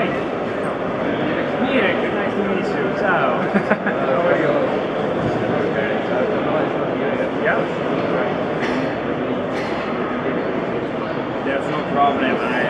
Hi. Munich, nice to meet you. Ciao. How are you? Yeah? There's no problem. I